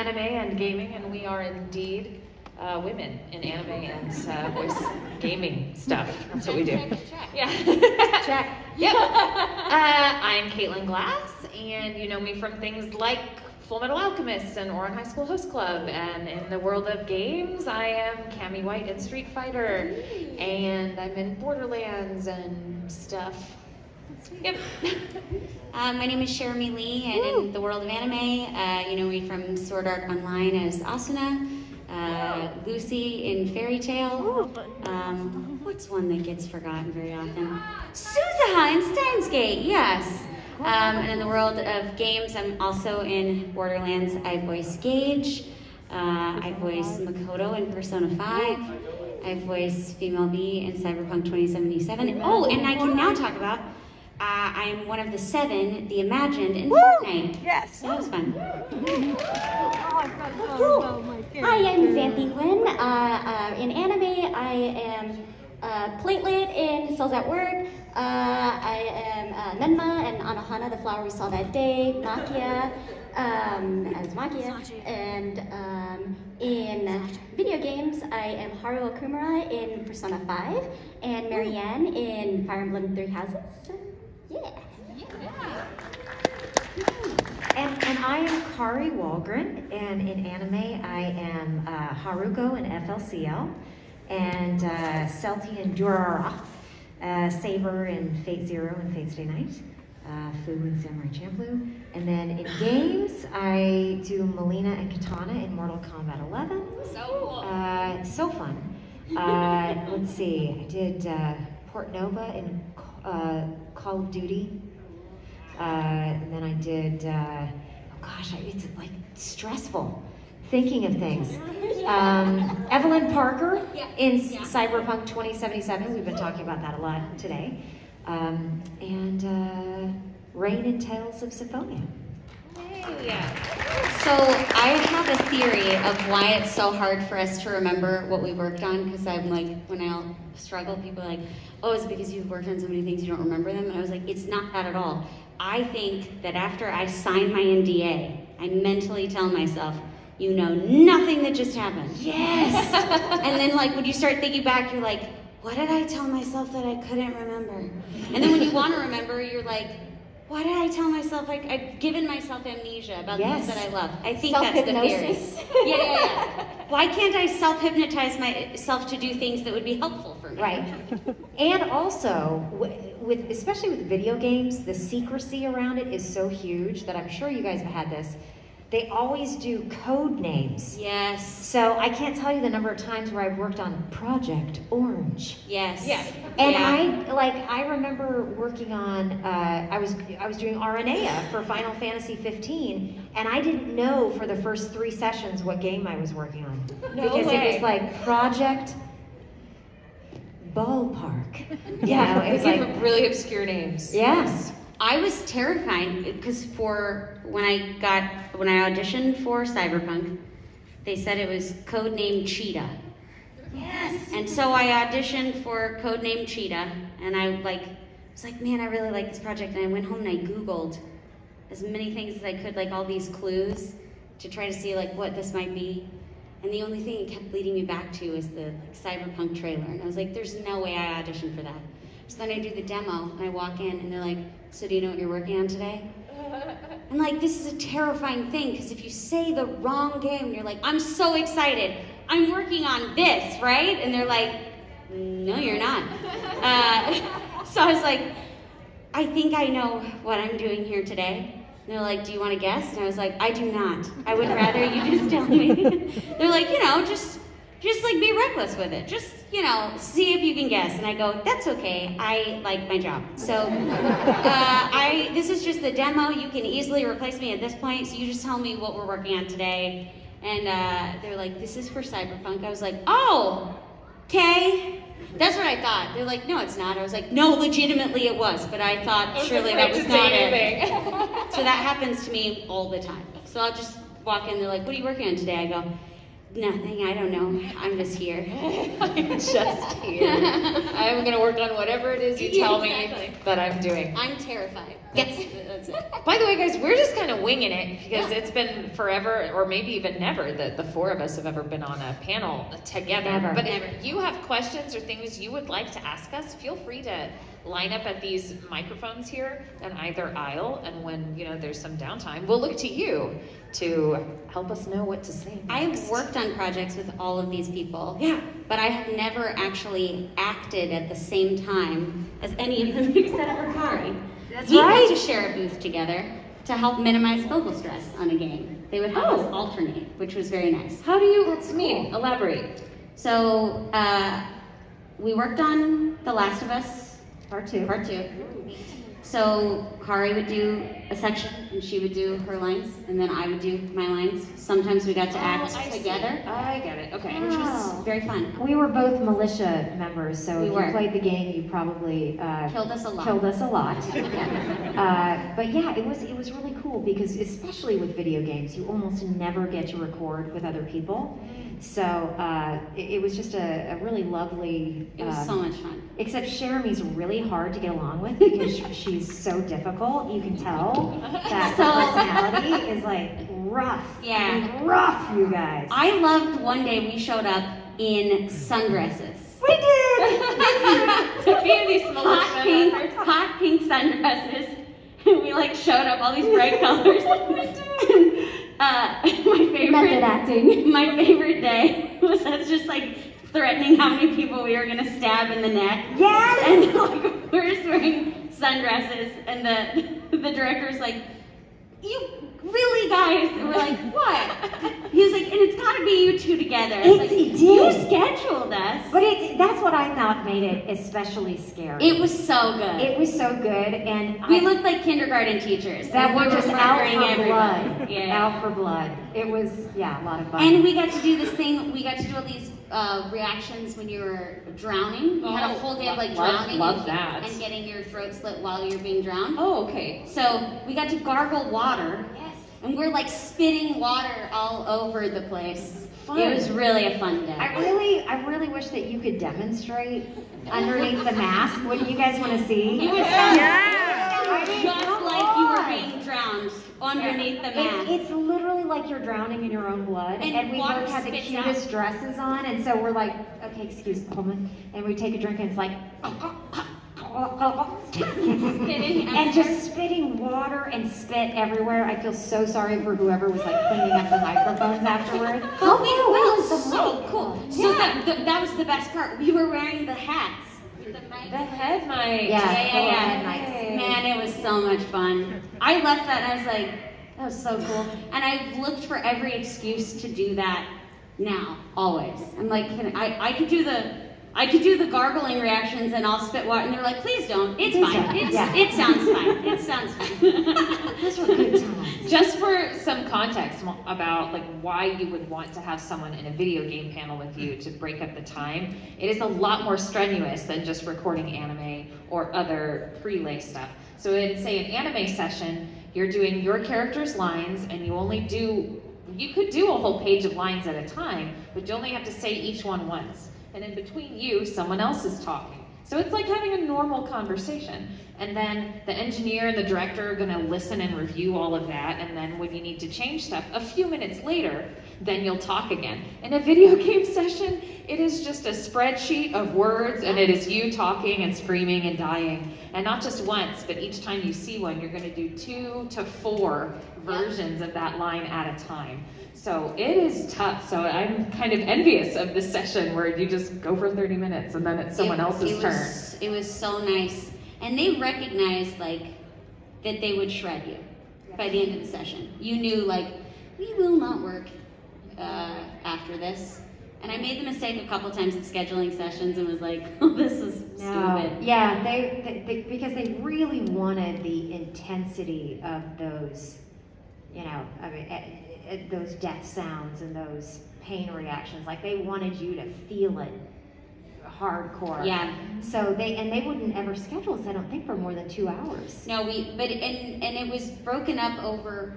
Anime and Gaming, and we are indeed uh, women in anime and uh, voice gaming stuff. That's what we do. Check, check. Yeah. Check. Yep. Uh, I'm Caitlin Glass, and you know me from things like Full Metal Alchemist and Ouran High School Host Club. And in the world of games, I am Cammy White in Street Fighter, and I'm in Borderlands and stuff. Yep. Uh, my name is Cherami Leigh, and in the world of anime, uh, you know me from Sword Art Online as Asuna, uh, Lucy in Fairy Tail. Um, what's one that gets forgotten very often? Suzuha in Steins Gate, yes. Um, and in the world of games, I'm also in Borderlands. I voice Gaige. Uh, I voice Makoto in Persona 5. I voice Female V in Cyberpunk 2077. Oh, and I can now talk about uh, I'm one of the seven, the Imagined, in Fortnite. Yes. So that was fun. Hi, I'm Xanthe Huynh. Uh, uh, in anime, I am uh, Platelet in Cells at Work. Uh, I am uh, Menma and Anohana, the flower we saw that day. Maquia um, as Maquia. And um, in video games, I am Haru Okumura in Persona 5 and Marianne in Fire Emblem Three Houses. Yeah. And, and I am Kari Wahlgren, and in anime I am uh, Haruko in FLCL, and uh, Celty in Durara, uh, Saber in Fate Zero and Fate Stay Night, uh, Fu in Samurai Champloo, and then in games I do Mileena and Katana in Mortal Kombat 11. So cool. Uh, so fun. Uh, let's see, I did uh, Port Nova in uh, Call of Duty. Uh, and then I did, uh, oh gosh, I- it's like stressful thinking of things. Um, Evelyn Parker in Cyberpunk 2077. We've been talking about that a lot today. Um, and uh, Raine and Tales of Symphonia. So I have a theory of why it's so hard for us to remember what we worked on. Because I'm like, when I struggle, people are like, "Oh, it's because you've worked on so many things you don't remember them." And I was like, "It's not that at all." I think that after I sign my NDA, I mentally tell myself, "You know nothing that just happened." Yes. and then like when you start thinking back, you're like, "What did I tell myself that I couldn't remember?" And then when you want to remember, you're like. Why did I tell myself I, I've given myself amnesia about Yes. things that I love? I think that's the theory. Yeah, yeah, yeah. Why can't I self-hypnotize myself to do things that would be helpful for me? Right. And also, with especially with video games, the secrecy around it is so huge that I'm sure you guys have had this. They always do code names. Yes. So I can't tell you the number of times where I've worked on Project Orange. Yes. Yeah. And Yeah. I like I remember working on uh, I was I was doing RNA for Final Fantasy 15 and I didn't know for the first three sessions what game I was working on No because it was like Project Ballpark. You Yeah, know, it was like really obscure names. yes. I was terrified because for when I got when I auditioned for Cyberpunk, they said it was codename Cheetah. Yes. And so I auditioned for codename Cheetah, and I like was like, man, I really like this project. And I went home and I Googled as many things as I could, like all these clues, to try to see like what this might be. And the only thing it kept leading me back to is the like, Cyberpunk trailer. And I was like, there's no way I auditioned for that. So then I do the demo, and I walk in, and they're like, so do you know what you're working on today? And like, this is a terrifying thing because if you say the wrong game, you're like, I'm so excited. I'm working on this, right? And they're like, no, you're not. Uh, so I was like, I think I know what I'm doing here today. And they're like, do you want to guess? And I was like, I do not. I would rather you just tell me. they're like, you know, just, just like be reckless with it. Just, you know, see if you can guess. And I go, that's okay. I like my job. So, uh, I, this is just the demo. You can easily replace me at this point. So you just tell me what we're working on today. And uh, they're like, this is for Cyberpunk. I was like, oh, okay. That's what I thought. They're like, no, it's not. I was like, no, legitimately it was. But I thought I surely that was not it. So that happens to me all the time. So I'll just walk in. They're like, "What are you working on today?" I go, "Nothing. I don't know. I'm just here." I'm just here. I'm gonna work on whatever it is you tell exactly. me that I'm doing. I'm terrified. Yes. That's. By the way, guys, we're just kind of winging it because Yeah. it's been forever, or maybe even never, that the four of us have ever been on a panel together. Never. But Never. if you have questions or things you would like to ask us, feel free to line up at these microphones here in either aisle. And when you know there's some downtime, we'll look to you to help us know what to say. I have worked on projects with all of these people. Yeah. But I have never actually acted at the same time as any of them except for Kari. That's we right. had to share a booth together to help minimize vocal stress on a game. They would have Oh. us alternate, which was very nice. How do you mean? Elaborate. So uh, we worked on The Last of Us Part two. Part Two. So Kari would do a section and she would do her lines, and then I would do my lines. Sometimes we got to act Oh, I see. together, I get it. Okay. which was very fun. We were both militia members, so We if were. you played the game, you probably uh, Killed us a lot. killed us a lot. uh, but yeah, it was it was really cool because especially with video games, you almost never get to record with other people. So uh, it, it was just a, a really lovely. It was um, so much fun. Except Cherami's really hard to get along with because sh- she's so difficult. You can tell that So- personality is like rough. Yeah. rough, you guys. I loved one day we showed up in sundresses. we did. to be in these Hot pink, hot pink sundresses. And we like showed up all these bright colors. Uh, my favorite Method acting. My favorite day was us just like threatening how many people we were gonna stab in the neck. Yes. And like we're just wearing sundresses, and the the director's like, "You really, guys?" And we're like, "What?" He was like, "And it's got to be you two together." It's- like, it did. You scheduled us. But it, that's what I thought made it especially scary. It was so good. It was so good, and we I, looked like kindergarten teachers that We were just out for everybody. blood. Yeah. Out for blood. It was yeah, a lot of fun. And we got to do this thing. We got to do all these uh, reactions when you were drowning. We had a Oh, whole day of like love- drowning love and, that. and getting your throat slit while you're being drowned. Oh, okay. So we got to gargle water. Yes. And we're like spitting water all over the place. Fun. It was really a fun day. I really, I really wish that you could demonstrate underneath the mask. Wouldn't you guys want to see? It was I mean, just come like you were being drowned underneath the It's, mask. it's literally like you're drowning in your own blood. And And, we both have the spits cutest dresses on, and so we're like, okay, excuse me, woman. And we take a drink, and it's like, Spitting and just spitting water and spit everywhere. I feel so sorry for whoever was like cleaning up the microphones afterwards. But we far away was so mic? Oh, cool. So that, that, that was the best part. We were wearing the hats. The. The head mic. Yeah, yeah, yeah, yeah. head mics. Man, it was so much fun. I left that and I was like, that was so cool. And I've looked for every excuse to do that now, always. I'm like, can I, I could do the, I could do the gargling reactions and I'll spit water. And they're like, please don't. It's Please fine. don't. It's, Yeah. It sounds fine. It sounds fine. Those were good times. Just for some context about like why you would want to have someone in a video game panel with you to break up the time, it is a lot more strenuous than just recording anime or other prelay stuff. So in say an anime session, you're doing your character's lines and you only do you could do a whole page of lines at a time, but you only have to say each one once. And in between you, someone else is talking. So it's like having a normal conversation. And then the engineer and the director are going to listen and review all of that. And then when you need to change stuff, a few minutes later, then you'll talk again. In a video game session, it is just a spreadsheet of words and it is you talking and screaming and dying. And not just once, but each time you see one, you're going to do two to four versions of that line at a time. So it is tough. So I'm kind of envious of this session where you just go for 30 minutes and then it's someone It- else's it turn. Was, it was so nice. And they recognized like that they would shred you by the end of the session. You knew like we will not work uh, after this. And I made the mistake a couple times of scheduling sessions and was like, oh, this is No, stupid. yeah, they, they, they because they really wanted the intensity of those, you know, I mean, eh, eh, those death sounds and those pain reactions. Like they wanted you to feel it hardcore. Yeah. So they and they wouldn't ever schedule us. I don't think for more than two hours. No, we but and and it was broken up over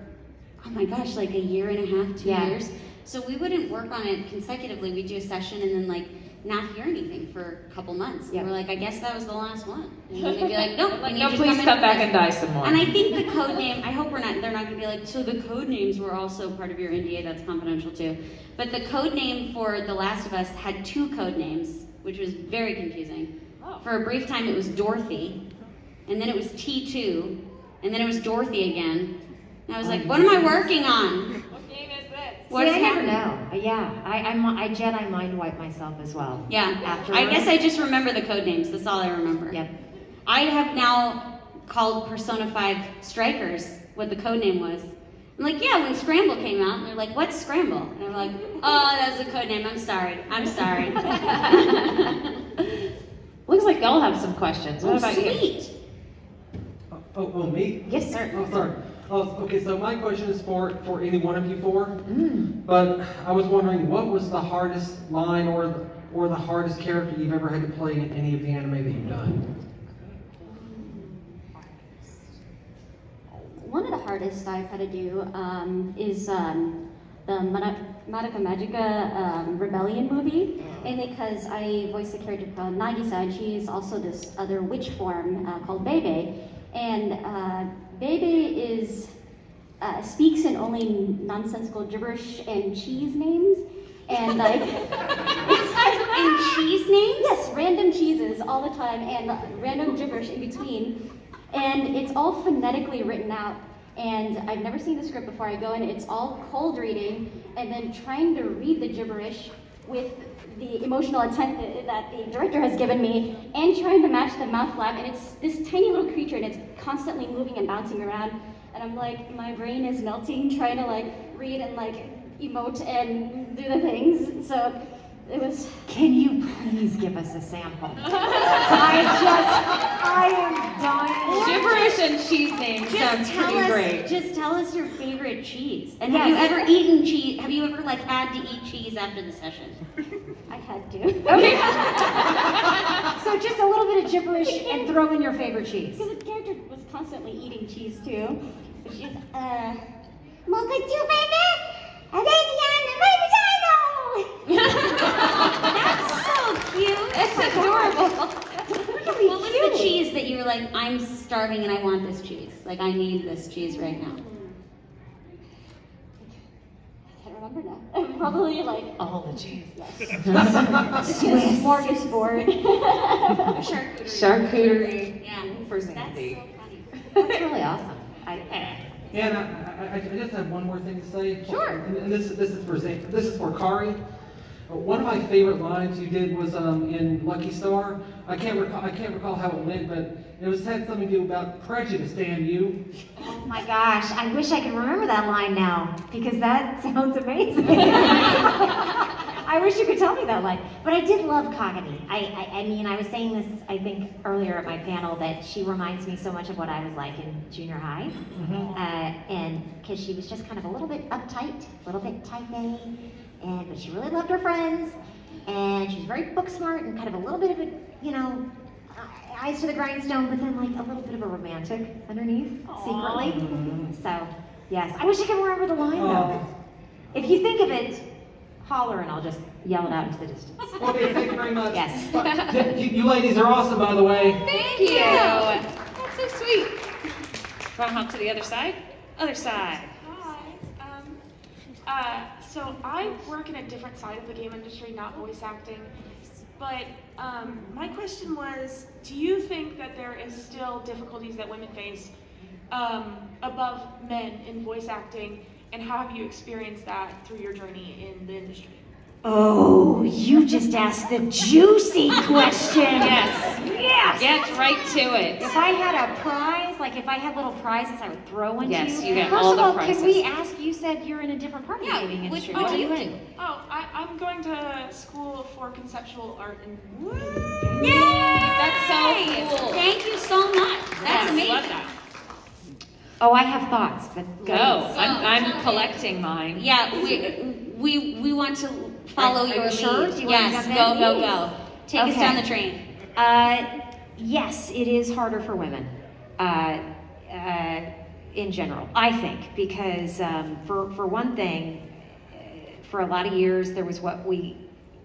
oh my gosh, like a year and a half, two Yeah. years. So we wouldn't work on it consecutively. We'd do a session and then like not hear anything for a couple months. Yeah. And we're like, I guess that was the last one. And then they'd be like, nope, Like, you no, please in come back and die some more. And I think the code name, I hope we're not, they're not gonna be like, so the code names were also part of your NDA, that's confidential too. But the code name for The Last of Us had two code names, which was very confusing. Oh. For a brief time, it was Dorothy, and then it was T2, and then it was Dorothy again. And I was oh like, what am I working on? What game? What's See, I never happening? know. Yeah, I, I, mi- I Jedi mind wipe myself as well. Yeah, Afterwards. I guess I just remember the code names, that's all I remember. Yep. I have now called Persona 5 Strikers what the code name was. I'm like, yeah, when Scramble came out, and they're like, what's Scramble? And I'm like, oh, that's a code name. I'm sorry. I'm sorry. Looks like y'all have some questions. What oh, about you? sweet. Oh, oh, me? Yes, sir. Oh, sorry. Oh, okay, so my question is for, for any one of you four. Mm. But I was wondering, what was the hardest line or the, or the hardest character you've ever had to play in any of the anime that you've done? One of the hardest I've had to do um, is um, the Madoka Magica um, Rebellion movie, and because I voiced a character called Nagisa, and she's also this other witch form uh, called Bebe. And uh, Bebe is uh, speaks in only nonsensical gibberish and cheese names, and like And cheese names? Yes, random cheeses all the time and random gibberish in between. And it's all phonetically written out. And I've never seen the script before. I go in, it's all cold reading, and then trying to read the gibberish with the emotional intent that, the director has given me, and trying to match the mouth flap. And it's this tiny little creature, and it's constantly moving and bouncing around. And I'm like, my brain is melting, trying to like read and like emote and do the things. So it was Can you please give us a sample? I just, I am dying. Gibberish and cheese names sounds Just tell pretty us, great. just tell us your favorite cheese. And have you ever eaten cheese? Have you ever like had to eat cheese after the session? I had to. Okay. so just a little bit of gibberish and throw in your favorite cheese. Because the character was constantly eating cheese too. But she's, uh, Mocha too, baby! And then my That's so cute. That's adorable. What was the cheese that you were like, I'm starving and I want this cheese? Like, I need this cheese right now. I can't remember now. Probably like All the cheese. Swiss smorgasbord. Charcuterie. Charcuterie Yeah. for That's so funny. That's really awesome. I, And I, I, I just have one more thing to say. Sure. And, this, this is for Zane, this is for Kari. Uh, One of my favorite lines you did was um, in Lucky Star. I can't recall, I can't recall how it went, but it was had something to do about prejudice. Damn you! oh my gosh, I wish I could remember that line now because that sounds amazing. I wish you could tell me that line. But I did love Kagami. I, I, I mean, I was saying this, I think, earlier at my panel that she reminds me so much of what I was like in junior high. Uh, and because she was just kind of a little bit uptight, a little bit tight A, and but she really loved her friends, and she was very book smart and kind of a little bit of a, you know, eyes to the grindstone, but then like a little bit of a romantic underneath, secretly. So yes, I wish I could remember the line though. Oh. If you think of it, holler and I'll just yell it out into the distance. Okay, thank you very much. Yes. You, you ladies are awesome, by the way. Thank you. That's so sweet. Want to hop to the other side? Other side. Hi. Um, uh, so I work in a different side of the game industry, not voice acting. But um, my question was, do you think that there is still difficulties that women face um, above men in voice acting, and how have you experienced that through your journey in the industry? Oh, you just asked the juicy question. Yes. Yes. Get right to it. If I had a prize, like if I had little prizes, I would throw one Yes, to you get First all of the all, prizes. can we ask? You said you're in a different part of Yeah, the gaming industry. part What do you you do? Oh, I, I'm going to school for conceptual art and. Yay! That's so cool. Thank you so much. That's Yes, amazing. Love that. Oh, I have thoughts, but Go. I'm, I'm collecting mine. Yeah, we, we, we want to follow Are- are your you sure? lead. Do you yes, go, go, go. Take us down the train. Uh, yes, it is harder for women. Uh, uh, in general, I think, because um, for, for one thing, for a lot of years, there was what we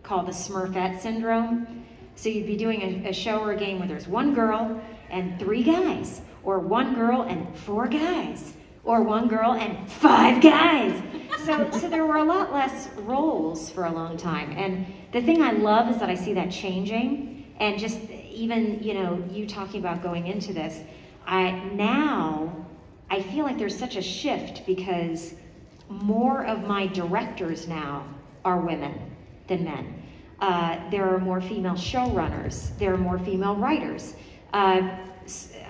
call the Smurfette syndrome. So you'd be doing a, a show or a game where there's one girl and three guys, or one girl and four guys, or one girl and five guys. So, so there were a lot less roles for a long time. And the thing I love is that I see that changing. And just even, you know, you talking about going into this, I now I feel like there's such a shift because more of my directors now are women than men. Uh, there are more female showrunners. There are more female writers. Uh,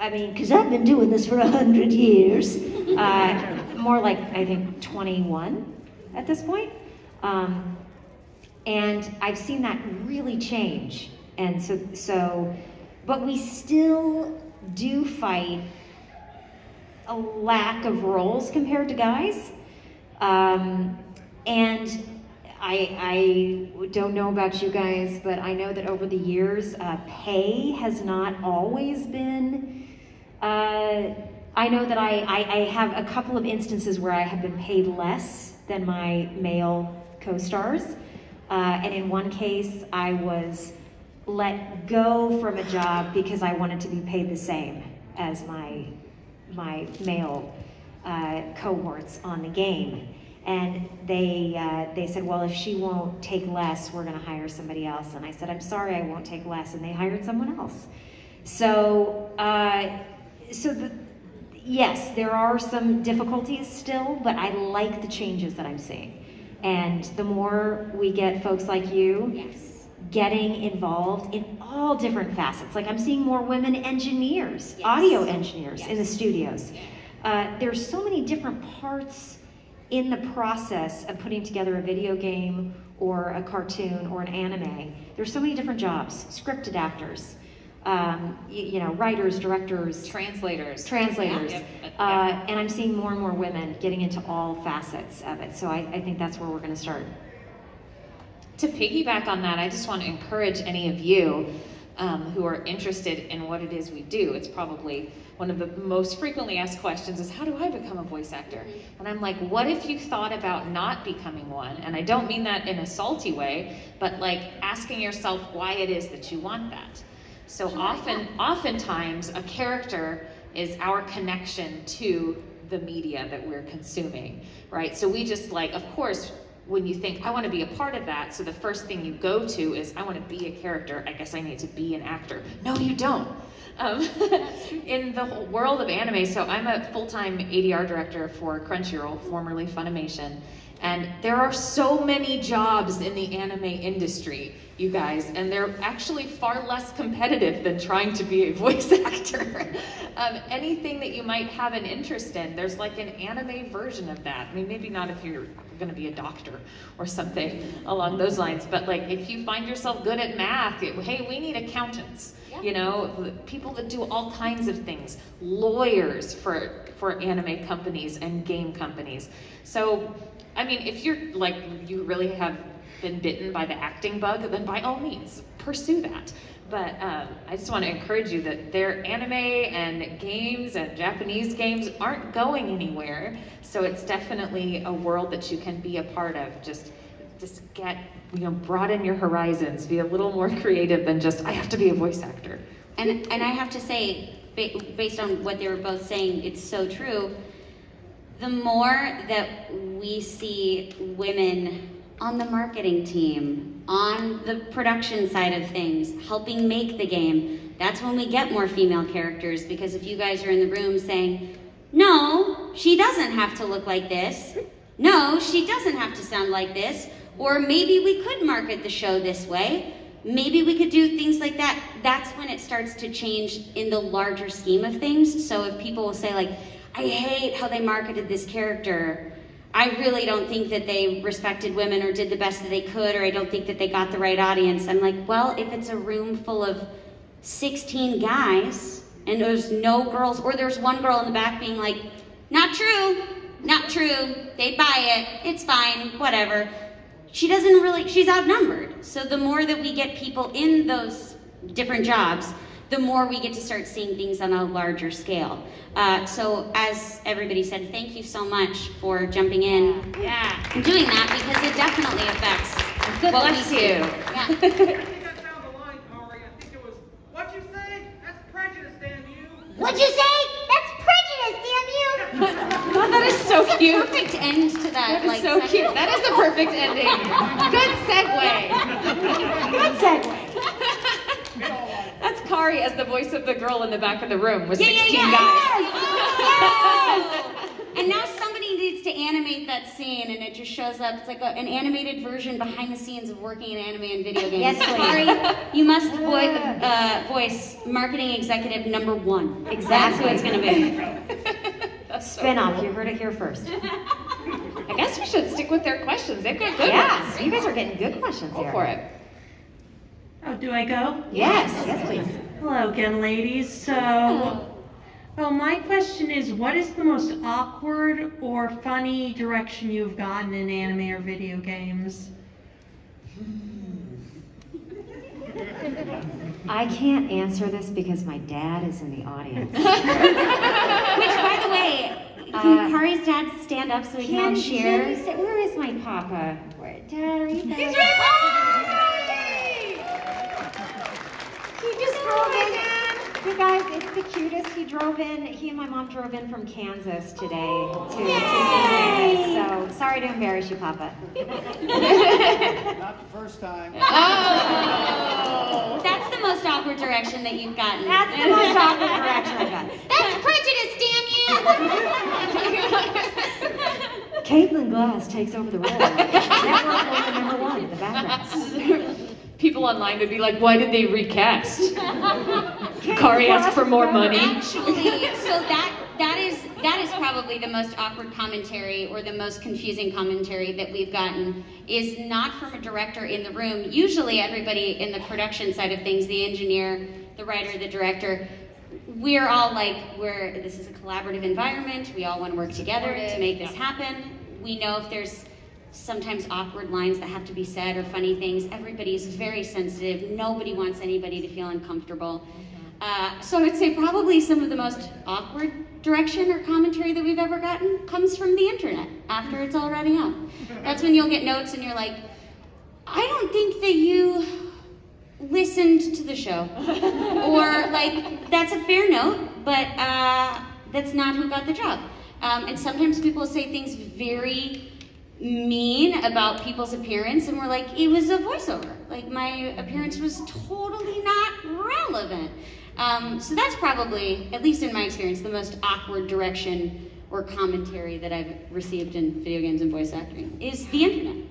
I mean, because I've been doing this for a hundred years. Uh, more like I think 21 at this point. Um, and I've seen that really change. And so, so, but we still do fight a lack of roles compared to guys. Um, and I, I don't know about you guys, but I know that over the years, uh, pay has not always been. Uh, I know that I, I, I have a couple of instances where I have been paid less than my male co stars. Uh, and in one case, I was let go from a job because I wanted to be paid the same as my my male uh, cohorts on the game. And they, uh, they said, well, if she won't take less, we're going to hire somebody else. And I said, I'm sorry, I won't take less. And they hired someone else. So, uh, so the, yes, there are some difficulties still, but I like the changes that I'm seeing. And the more we get folks like you Yes. getting involved in all different facets. Like I'm seeing more women engineers, Yes. audio engineers in the Yes. studios. Uh, there's so many different parts in the process of putting together a video game or a cartoon or an anime. There's so many different jobs, script adapters, um, y- you know, writers, directors, Translators. translators. Yep, Uh, and I'm seeing more and more women getting into all facets of it. So I, I think that's where we're going to start. To piggyback on that, I just want to encourage any of you um, who are interested in what it is we do. It's probably one of the most frequently asked questions is how do I become a voice actor? And I'm like, what if you thought about not becoming one? And I don't mean that in a salty way, but like asking yourself why it is that you want that. So often, oftentimes, a character is our connection to the media that we're consuming, right? So we just like, of course, when you think, I want to be a part of that, so the first thing you go to is, I want to be a character. I guess I need to be an actor. No, you don't. Um, in the whole world of anime, so I'm a full time ADR director for Crunchyroll, formerly Funimation. And there are so many jobs in the anime industry, you guys, and they're actually far less competitive than trying to be a voice actor. um, anything that you might have an interest in, there's like an anime version of that. I mean, maybe not if you're going to be a doctor or something along those lines, but like if you find yourself good at math, it- hey, we need accountants. You know, people that do all kinds of things, lawyers for for anime companies and game companies. So, I mean, if you're like you really have been bitten by the acting bug, then by all means pursue that. But um, I just want to encourage you that their anime and games and Japanese games aren't going anywhere. So it's definitely a world that you can be a part of. Just just get you know broaden your horizons be a little more creative than just i have to be a voice actor And and I have to say, based on what they were both saying, it's so true. The more that we see women on the marketing team, on the production side of things, helping make the game, that's when we get more female characters. Because if you guys are in the room saying, no, she doesn't have to look like this. No, she doesn't have to sound like this. Or maybe we could market the show this way. Maybe we could do things like that. That's when it starts to change in the larger scheme of things. So if people will say, like, I hate how they marketed this character. I really don't think that they respected women or did the best that they could, or I don't think that they got the right audience. I'm like, well, if it's a room full of 16 guys and there's no girls, or there's one girl in the back being like, not true, not true, they buy it, it's fine, whatever. She doesn't really, she's outnumbered. So the more that we get people in those different jobs, the more we get to start seeing things on a larger scale. Uh, so, as everybody said, thank you so much for jumping in Yeah. and doing that because it definitely affects Good what we luck to see. you. Yeah. I think I found the line, Kari. I think it was, what you say? That's prejudice, damn you. What'd you say? That's prejudice, damn you! that is so cute. Perfect end to that. That is like, so segment. cute. That is the perfect ending. Good segue. Good segue. That's Kari as the voice of the girl in the back of the room with Yeah, yeah, 16 yeah. guys. Yes! And now somebody needs to animate that scene, and it just shows up. It's like a, an animated version behind the scenes of working in anime and video games. Yes, please. Sorry, you must vo- uh, voice marketing executive number one. That's who it's going to be. Spin-off, you heard it here first. I guess we should stick with their questions. They've got good Yes, ones. you guys are getting good questions Go here. for it. Oh, do I go? Yes, yes, please. Hello again, ladies. So, well, my question is, what is the most awkward or funny direction you've gotten in anime or video games? I can't answer this because my dad is in the audience. Which, by the way, can Uh, can Kari's dad stand up so we can all Can cheer? can where is my papa? Where, dad, are you there? He's right He just drove in. You guys, it's the cutest. He drove in. He and my mom drove in from Kansas today to, to see. So sorry to embarrass you, Papa. Not the first time. Oh. That's the most awkward direction that you've gotten. That's the most awkward direction I've got. That's prejudice, damn you! Caitlin Glass takes over the role. Network woman number one in the background. People online would be like, why did they recast? Kari asked for more money. Actually, so that that is that is probably the most awkward commentary or the most confusing commentary that we've gotten is not from a director in the room. Usually everybody in the production side of things, the engineer, the writer, the director, we're all like we're this is a collaborative environment. We all want to work together to make this happen. We know if there's sometimes awkward lines that have to be said or funny things. Everybody's very sensitive. Nobody wants anybody to feel uncomfortable. Uh, so I'd say probably some of the most awkward direction or commentary that we've ever gotten comes from the internet after it's already up. That's when you'll get notes and you're like, I don't think that you listened to the show. or like, that's a fair note, but uh, that's not who got the job. Um, and sometimes people say things very mean about people's appearance and we're like it was a voiceover like my appearance was totally not relevant um, so that's probably at least in my experience the most awkward direction or commentary that i've received in video games and voice acting is the internet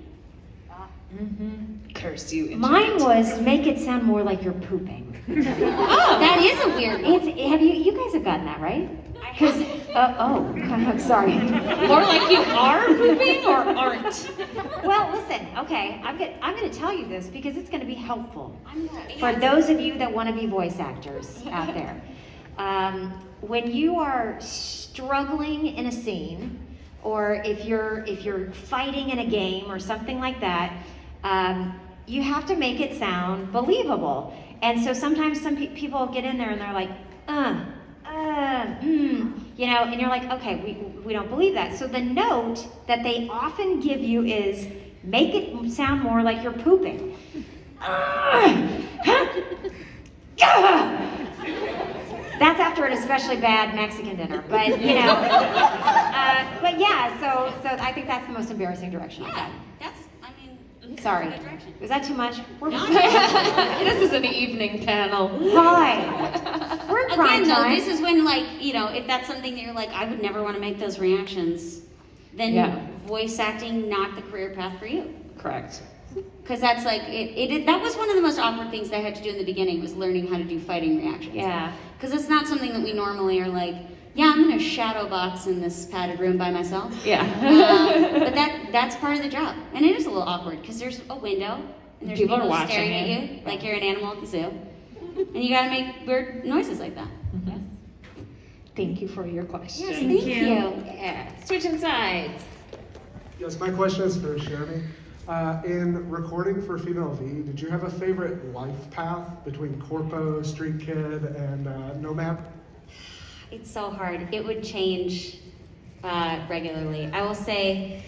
Curse you. Mine was make it sound more like you're pooping. oh that is a weird one. It's have you you guys have gotten that right? Because uh, oh I'm sorry. More like you are pooping or aren't. Well, listen. Okay, I'm gonna I'm gonna tell you this because it's gonna be helpful for those of you that want to be voice actors out there. Um, when you are struggling in a scene, or if you're if you're fighting in a game or something like that, um, you have to make it sound believable. And so sometimes some pe- people get in there and they're like, uh, you know, and you're like, okay, we, we don't believe that. So the note that they often give you is make it sound more like you're pooping. That's after an especially bad Mexican dinner, but you know, uh, but yeah. So, so I think that's the most embarrassing direction I've yeah that's i mean Sorry, good direction. was that too much? We're, this is an evening panel. Hi, we're in prime Again, though, this is when, like, you know, if that's something that you're like, I would never want to make those reactions, then Yeah. voice acting not the career path for you. Correct. Because that's like, it, it, that was one of the most awkward things that I had to do in the beginning was learning how to do fighting reactions. yeah. Because it's not something that we normally are like, yeah, I'm going to shadow box in this padded room by myself. Yeah. Uh, but that that's part of the job, and it is a little awkward because there's a window and there's People people, are watching staring at you. you like you're an animal at the zoo, and you got to make weird noises like that. Thank you for your question. Yes, Thank you. Yeah. Switching sides. Yes, my question is for Cherami. Uh, in recording for Female V, did you have a favorite life path between Corpo, Street Kid, and uh, Nomad? It's so hard. It would change uh, regularly. I will say,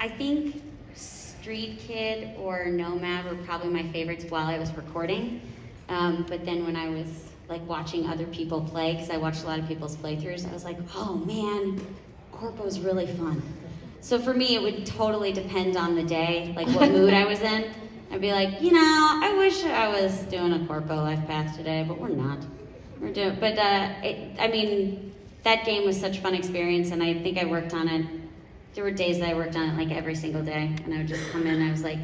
I think Street Kid or Nomad were probably my favorites while I was recording. Um, but then when I was like watching other people play, because I watched a lot of people's playthroughs, I was like, oh man, Corpo's really fun. So for me, it would totally depend on the day, like what mood I was in. I'd be like, you know, I wish I was doing a Corpo life path today, but we're not. We're doing, but uh, it, I mean, that game was such a fun experience, and I think I worked on it. There were days that I worked on it like every single day, and I would just come in. and I was like,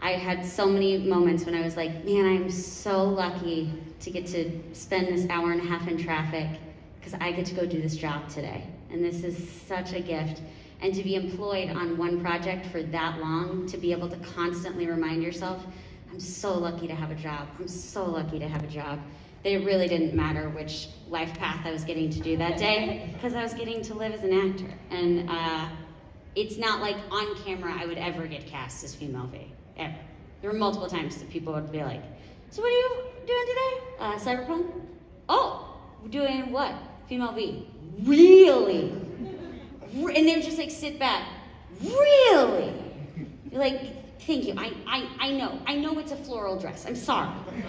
I had so many moments when I was like, man, I'm so lucky to get to spend this hour and a half in traffic because I get to go do this job today, and this is such a gift and to be employed on one project for that long, to be able to constantly remind yourself, I'm so lucky to have a job. I'm so lucky to have a job. That it really didn't matter which life path I was getting to do that day, because I was getting to live as an actor. And uh, it's not like on camera I would ever get cast as female V, ever. There were multiple times that people would be like, so what are you doing today? Uh, Cyberpunk? Oh, doing what? Female V. Really? and they would just like sit back. Really? You're like, thank you. I, I, I know. I know it's a floral dress. I'm sorry.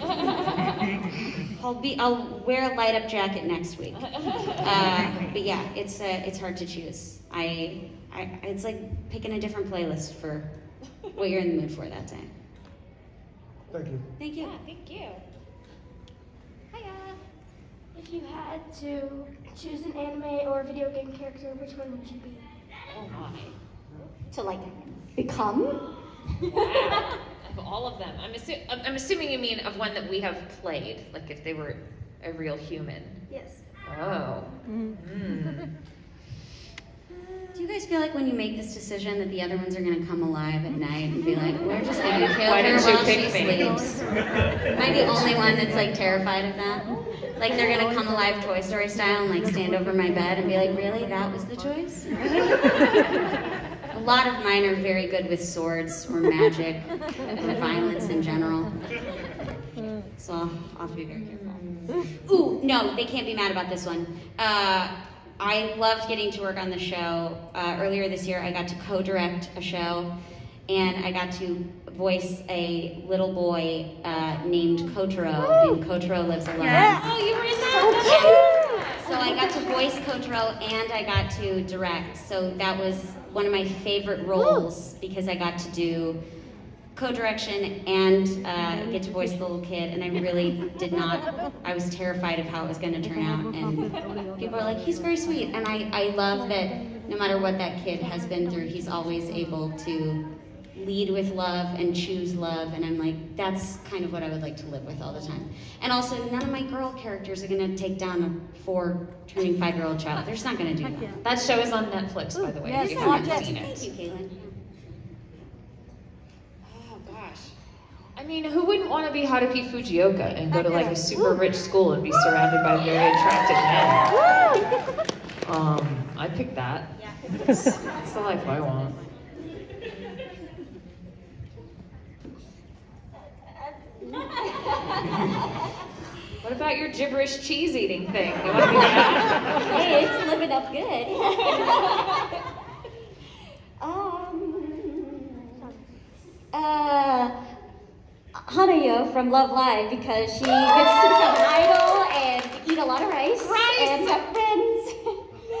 I'll be. I'll wear a light up jacket next week. Uh, but yeah, it's uh, it's hard to choose. I, I it's like picking a different playlist for what you're in the mood for that day. Thank you. Thank you. Yeah, thank you. Hiya. If you had to choose an anime or video game character, which one would you be? Oh my. To like become? Wow. of all of them. I'm, assu- I'm I'm assuming you mean of one that we have played, like if they were a real human. Yes. Oh. Mm. Do you guys feel like when you make this decision that the other ones are gonna come alive at night and be like, we're just gonna kill Why her didn't you while she pick me?" sleeps? Am I the only one that's like terrified of that? Like they're gonna come alive Toy Story style and like stand over my bed and be like, really? That was the choice? A lot of mine are very good with swords or magic or violence in general. So I'll, I'll have to be very careful. Ooh, no, they can't be mad about this one. Uh, I loved getting to work on the show. Uh, earlier this year, I got to co-direct a show, and I got to voice a little boy uh, named Kotaro in Kotaro Lives Alone. Oh, you were in that? So I got to voice Kotaro and I got to direct. So that was one of my favorite roles because I got to do co-direction and uh, get to voice the little kid. And I really did not. I was terrified of how it was going to turn out. And people are like, "He's very sweet," and I I love that no matter what that kid has been through, he's always able to lead with love and choose love and i'm like that's kind of what i would like to live with all the time and also none of my girl characters are going to take down a four turning five year old child they're just not going to do that That show is on Netflix, by the way, yes, if you haven't it. seen thank it. you caitlin Oh gosh. I mean, who wouldn't want to be Haruhi Fujioka and go to like a super rich school and be surrounded by very attractive men? Um, I picked that. That's, that's the life I want. What about your gibberish cheese eating thing? You want to be hey, it's living up good. um, uh, Hanayo from Love Live because she gets to become an idol and eat a lot of rice, and have friends,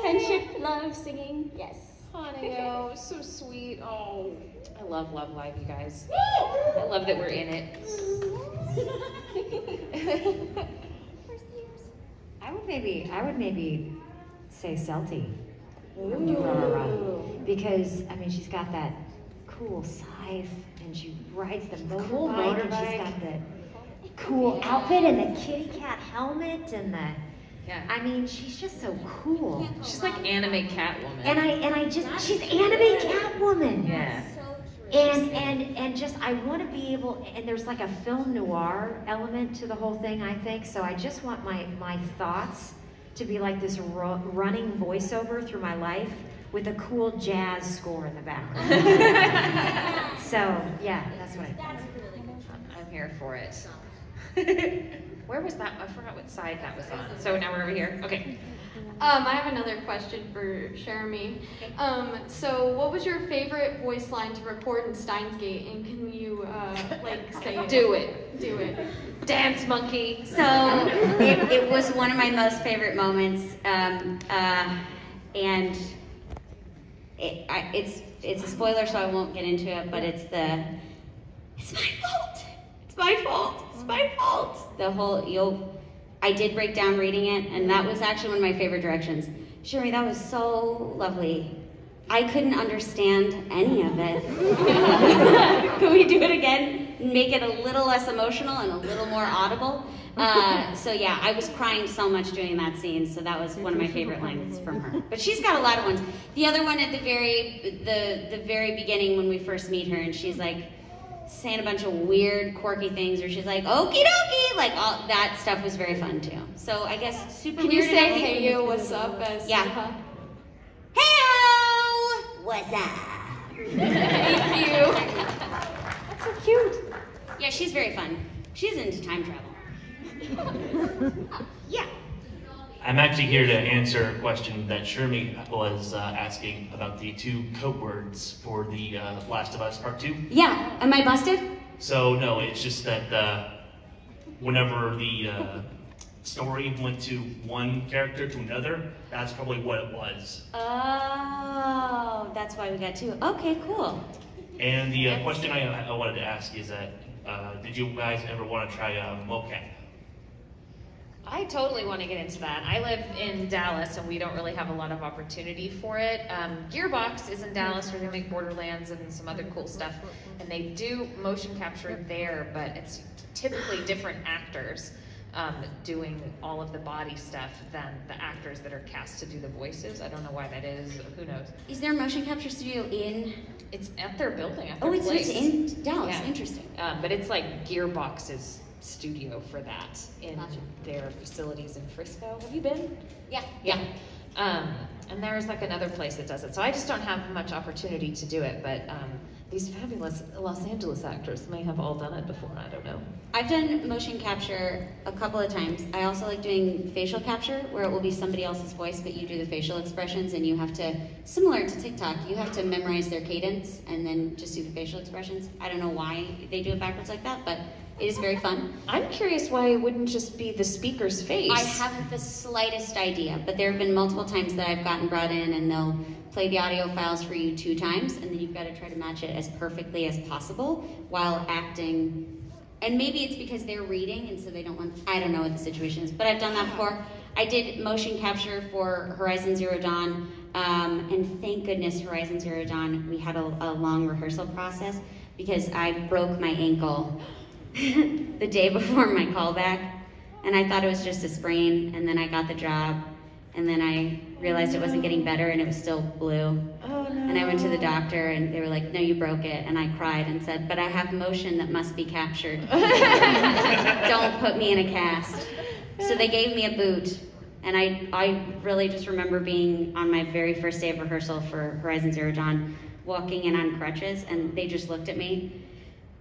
friendship, love, singing. Yes. Hanayo, so sweet. Oh, I love Love Live, you guys. I love that we're in it. I would maybe, I would maybe say Celty from Because, I mean, she's got that cool scythe and she rides the motorbike, cool and she's got the cool outfit and the kitty cat helmet and the, Yeah. I mean, she's just so cool. She's like anime Catwoman. And I, and I just, she's anime Catwoman. yeah. And and and just I want to be able and there's like a film noir element to the whole thing I think so I just want my my thoughts to be like this ru- running voiceover through my life with a cool jazz score in the background. so yeah, that's what I think. I'm here for it. Where was that? I forgot what side that was on. So now we're over here. Okay. Um, I have another question for Cherami. Um, so, what was your favorite voice line to record in Steins Gate, and can you uh, like say it? Do it. Do it. Dance monkey. So it, it was one of my most favorite moments, um, uh, and it, I, it's it's a spoiler, so I won't get into it. But it's the it's my fault. It's my fault. It's my mm. fault. The whole you'll. I did break down reading it, and that was actually one of my favorite directions. Sherry, that was so lovely. I couldn't understand any of it. Can we do it again? Make it a little less emotional and a little more audible. Uh, so yeah, I was crying so much doing that scene. So that was one of my favorite lines from her. But she's got a lot of ones. The other one at the very the the very beginning when we first meet her, and she's like saying a bunch of weird, quirky things, or she's like okie dokie, like all that stuff was very fun too. So I guess super Can you say "Hey yo, what's up"? As Yeah. uh, Hey what's up? Thank you. That's so cute. Yeah, she's very fun. She's into time travel. yeah. I'm actually here to answer a question that Cherami was uh, asking about the two code words for the uh, Last of Us Part 2. Yeah. Am I busted? So, no, it's just that uh, whenever the uh, story went to one character to another, that's probably what it was. Oh, that's why we got two. Okay, cool. And the uh, question I, I wanted to ask is that uh, did you guys ever want to try uh, mocap? I totally want to get into that. I live in Dallas, and we don't really have a lot of opportunity for it. Um, Gearbox is in Dallas, where they make Borderlands and some other cool stuff, and they do motion capture there, but it's typically different actors um, doing all of the body stuff than the actors that are cast to do the voices. I don't know why that is. Who knows? Is there a motion capture studio in? It's at their building. At Oh, it's, place. it's in Dallas. Yeah. Interesting. Um, but it's like Gearbox's studio for that in Gotcha. their facilities in Frisco. Have you been? Yeah. Yeah. Um, and there's like another place that does it. So I just don't have much opportunity to do it. But um, these fabulous Los Angeles actors may have all done it before. I don't know. I've done motion capture a couple of times. I also like doing facial capture, where it will be somebody else's voice, but you do the facial expressions, and you have to, similar to TikTok, you have to memorize their cadence and then just do the facial expressions. I don't know why they do it backwards like that, but it is very fun. I'm curious why it wouldn't just be the speaker's face. I haven't the slightest idea, but there have been multiple times that I've gotten brought in and they'll play the audio files for you two times, and then you've got to try to match it as perfectly as possible while acting. And maybe it's because they're reading, and so they don't want. I don't know what the situation is, but I've done that before. I did motion capture for Horizon Zero Dawn, um, and thank goodness Horizon Zero Dawn. We had a, a long rehearsal process because I broke my ankle the day before my callback, and I thought it was just a sprain, and then I got the job, and then I realized it wasn't getting better, and it was still blue. Oh no. And I went to the doctor, and they were like, "No, you broke it." And I cried and said, "But I have motion that must be captured. Don't put me in a cast." So they gave me a boot, and I I really just remember being on my very first day of rehearsal for Horizon Zero Dawn, walking in on crutches, and they just looked at me.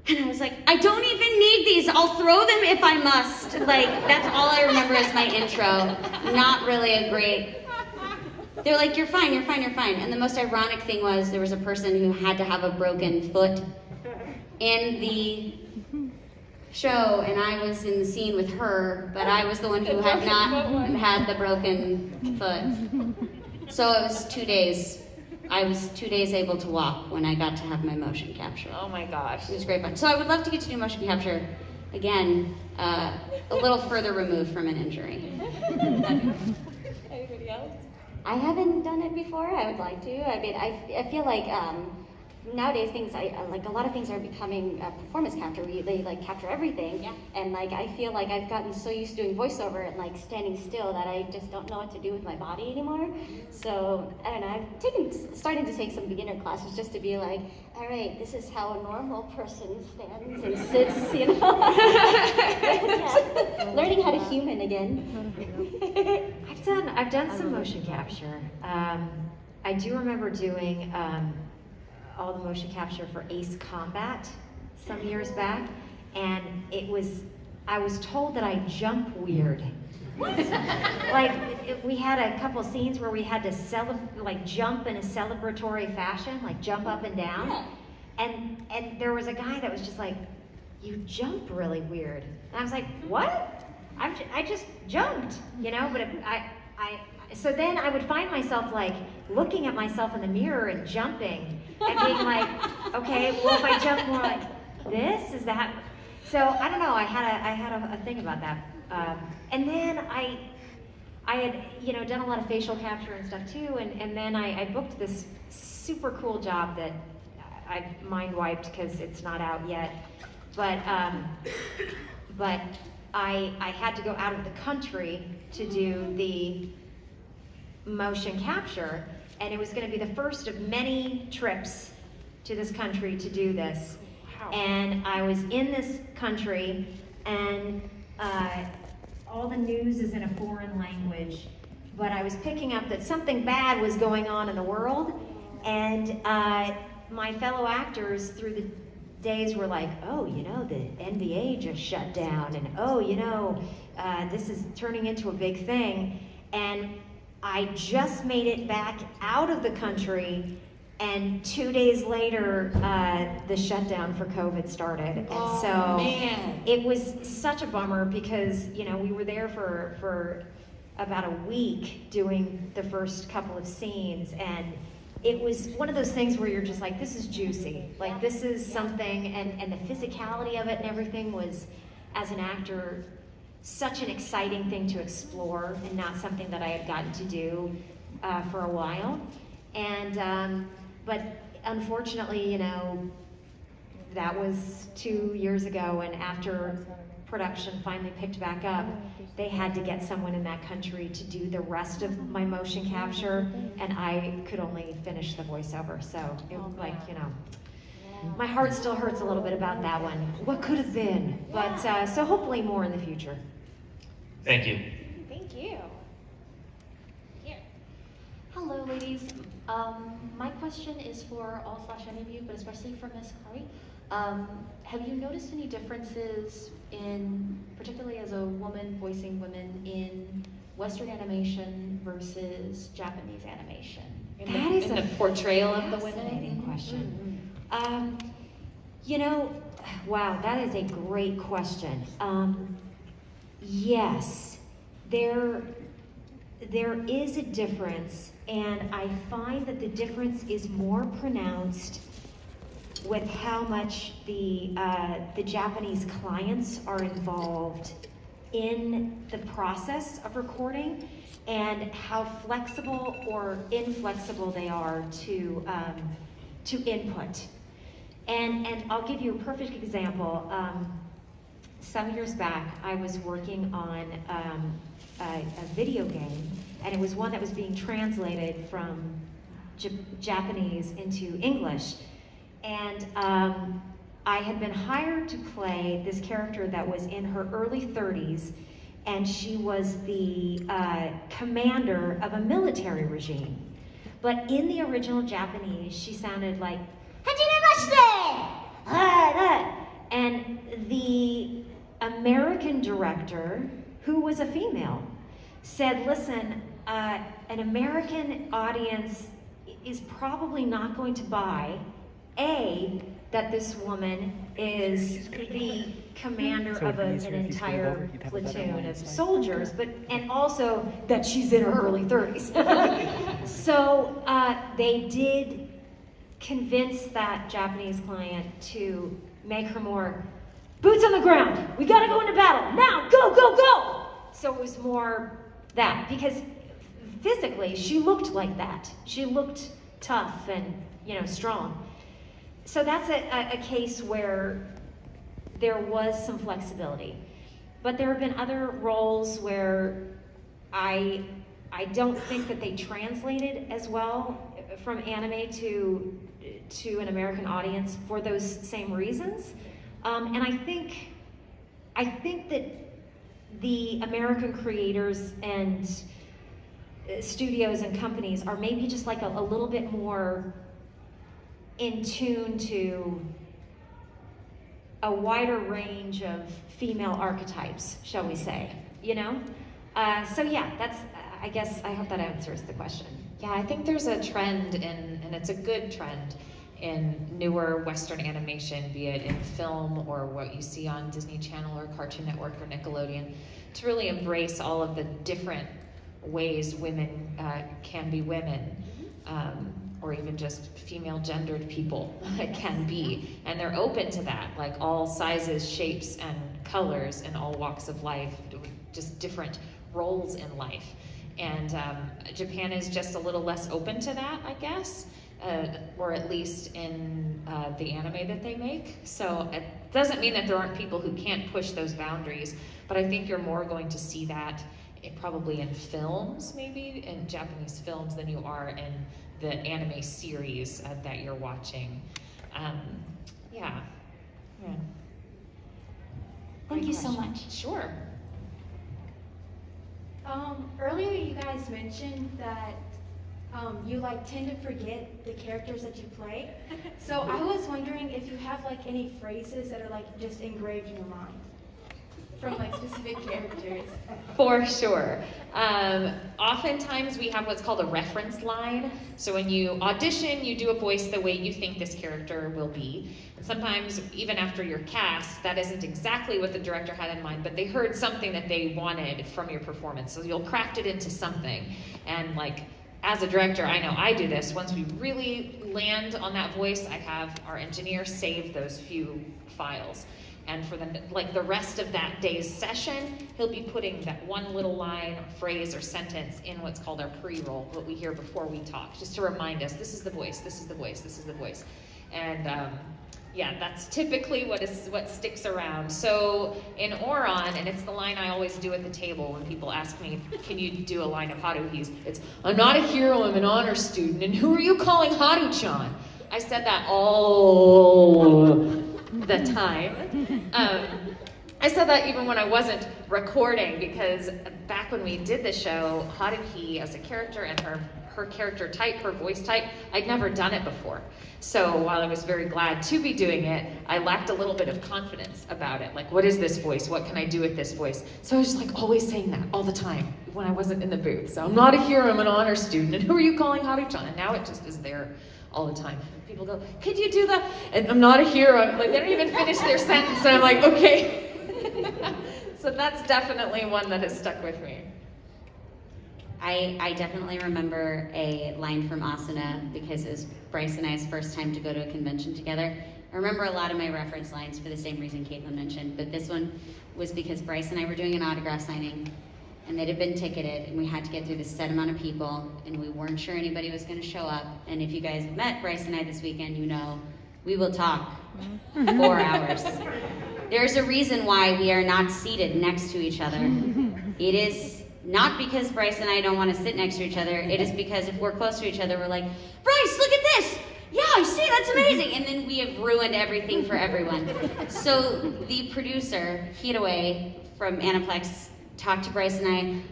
And I was like, I don't even need these. I'll throw them if I must. Like, that's all I remember as my intro. Not really a great. They're like, you're fine, you're fine, you're fine. And the most ironic thing was there was a person who had to have a broken foot in the show, and I was in the scene with her, but I was the one who had not had the broken foot. So it was two days. I was two days able to walk when I got to have my motion capture. Oh my gosh. It was great fun. So I would love to get to do motion capture again, uh, a little further removed from an injury. Anybody else? I haven't done it before. I would like to. I mean, I, I feel like um, nowadays things, I uh, like a lot of things are becoming uh, performance capture. We, they like capture everything. Yeah. And like I feel like I've gotten so used to doing voiceover and like standing still that I just don't know what to do with my body anymore. So I don't know. I've taken starting to take some beginner classes just to be like, all right, this is how a normal person stands and sits. You know. Yeah. Learning how to human again. I've done I've done some motion capture. Um, I do remember doing um, all the motion capture for Ace Combat some years back, and it was, I was told that I jump weird. like it, we had a couple scenes where we had to cele- like jump in a celebratory fashion, like jump up and down, and and there was a guy that was just like, "You jump really weird," and I was like, "What?" I'm j- I just jumped, you know. But I I so then I would find myself like looking at myself in the mirror and jumping and being like, "Okay, well if I jump more like this, is that?" So I don't know. I had a I had a, a thing about that, um, and then I I had you know done a lot of facial capture and stuff too, and and then I, I booked this super cool job that I mind wiped because it's not out yet, but um, but I I had to go out of the country to do the motion capture, and it was going to be the first of many trips to this country to do this. And I was in this country, and uh, all the news is in a foreign language, but I was picking up that something bad was going on in the world, and uh, my fellow actors through the days were like, oh, you know, the NBA just shut down, and oh, you know, uh, this is turning into a big thing. And I just made it back out of the country, and two days later, uh, the shutdown for COVID started. And Oh, so man. it was such a bummer because, you know, we were there for, for about a week doing the first couple of scenes, and it was one of those things where you're just like, this is juicy. Like, this is something, and, and the physicality of it and everything was, as an actor, such an exciting thing to explore and not something that I had gotten to do uh, for a while. And, um, but unfortunately, you know, that was two years ago, and after production finally picked back up, they had to get someone in that country to do the rest of my motion capture, and I could only finish the voiceover. So it was like, you know, my heart still hurts a little bit about that one. What could have been? But uh, so hopefully more in the future. Thank you. Thank you. Here. Hello, ladies. Um, my question is for all slash any of you, but especially for Miss Kari. Um, have you noticed any differences in, particularly as a woman voicing women in Western animation versus Japanese animation? In That the, is in a the portrayal of the women. fascinating women? question. Um, you know, wow, that is a great question. Um, yes, there, there is a difference, and I find that the difference is more pronounced with how much the uh, the Japanese clients are involved in the process of recording and how flexible or inflexible they are to um, to input. And and I'll give you a perfect example. Um, some years back, I was working on um, a, a video game, and it was one that was being translated from J- Japanese into English. And um, I had been hired to play this character that was in her early 30s, and she was the uh, commander of a military regime. But in the original Japanese, she sounded like. And the American director, who was a female, said, listen, uh, an American audience is probably not going to buy a, that this woman is the commander So of a, an easier if you scoot entire over, you'd have a better platoon of of soldiers, but and also that she's in her early 30s. so uh, they did convince that Japanese client to make her more boots on the ground. We gotta go into battle now. Go, go, go. So it was more that because physically she looked like that. She looked tough and you know strong. So that's a, a, case where there was some flexibility. But there have been other roles where I I don't think that they translated as well from anime to to an American audience for those same reasons. Um, and I think I think that the American creators and uh, studios and companies are maybe just like a, a little bit more in tune to a wider range of female archetypes, shall we say? You know? Uh, so yeah, that's. I guess I hope that answers the question. Yeah, I think there's a trend in, and it's a good trend in newer Western animation, be it in film or what you see on Disney Channel or Cartoon Network or Nickelodeon, to really embrace all of the different ways women uh, can be women. Um, or even just female gendered people can be. And they're open to that, like all sizes, shapes, and colors in all walks of life, just different roles in life. And um, Japan is just a little less open to that, I guess, uh, or at least in uh, the anime that they make. So it doesn't mean that there aren't people who can't push those boundaries, but I think you're more going to see that probably in films, maybe in Japanese films, than you are in the anime series uh, that you're watching. Um, yeah. yeah. Thank you so much. Sure. Um, earlier you guys mentioned that um, you like tend to forget the characters that you play. So I was wondering if you have like any phrases that are like just engraved in your mind from like specific characters. For sure. Um, oftentimes we have what's called a reference line. So when you audition, you do a voice the way you think this character will be. And sometimes, even after you're cast, that isn't exactly what the director had in mind, but they heard something that they wanted from your performance. So you'll craft it into something. And like, as a director, I know I do this. Once we really land on that voice, I have our engineer save those few files. And for the like the rest of that day's session, he'll be putting that one little line, phrase, or sentence in what's called our pre-roll, what we hear before we talk, just to remind us this is the voice, this is the voice, this is the voice. And um, yeah, that's typically what is what sticks around. So in Ouran, and it's the line I always do at the table when people ask me, "Can you do a line of Haruhi's?" It's, "I'm not a hero, I'm an honor student, and who are you calling Haru-chan?" I said that all the time. Um, I said that even when I wasn't recording because back when we did the show, Haruhi as a character and her her character type, her voice type, I'd never done it before. So while I was very glad to be doing it, I lacked a little bit of confidence about it. Like, what is this voice? What can I do with this voice? So I was just like always saying that all the time when I wasn't in the booth. So I'm not a hero, I'm an honor student. And who are you calling Haru-chan? And now it just is there all the time. People go, could you do that? And I'm not a hero. Like they don't even finish their sentence, and I'm like, okay. so that's definitely one that has stuck with me. I, I definitely remember a line from Asuna because it was Bryce and I's first time to go to a convention together. I remember a lot of my reference lines for the same reason Caitlin mentioned, but this one was because Bryce and I were doing an autograph signing and they'd have been ticketed and we had to get through this set amount of people and we weren't sure anybody was going to show up. And if you guys met bryce and i this weekend you know we will talk mm-hmm. four hours. There's a reason why we are not seated next to each other. It is not because bryce and i don't want to sit next to each other. It is because if we're close to each other we're like bryce look at this! Yeah, I see, that's amazing. And then we have ruined everything for everyone. So the producer, Hiroe from Aniplex, talked to Bryce and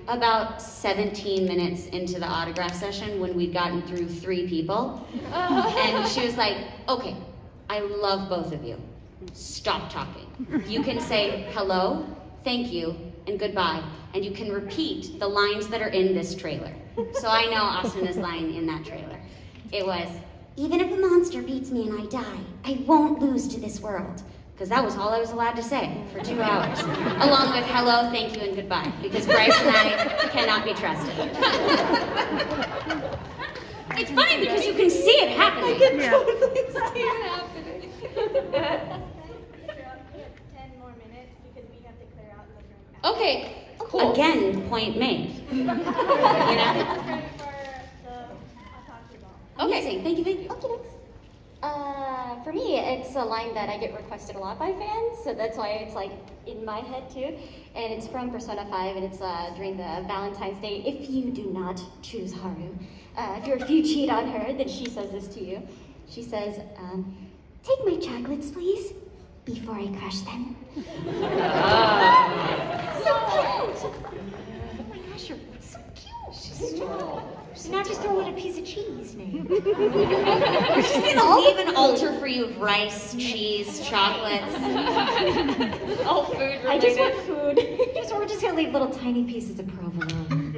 I about 17 minutes into the autograph session when we'd gotten through three people. and she was like, okay, I love both of you. Stop talking. You can say hello, thank you, and goodbye. And you can repeat the lines that are in this trailer. So I know Austin is lying in that trailer. It was, even if a monster beats me and I die, I won't lose to this world because that was all I was allowed to say for two hours, along with hello, thank you, and goodbye, because Bryce and I cannot be trusted. It's funny because you can see it happening. I can totally see it happening. Okay, cool. Again, point made. you know? Okay, thank you, thank you. Okay, next. Uh, for me, it's a line that I get requested a lot by fans, so that's why it's like in my head too. And it's from Persona 5, and it's uh, during the Valentine's Day. If you do not choose Haru, uh, if, you're, if you cheat on her, then she says this to you. She says, um, "Take my chocolates, please, before I crush them." so cute. Oh my gosh, you're so cute. Now just throw in a piece of cheese, Nate. We're just gonna leave an altar for you of rice, cheese, chocolates. All food related. I just want food. Just, we're just gonna leave little tiny pieces of provolone.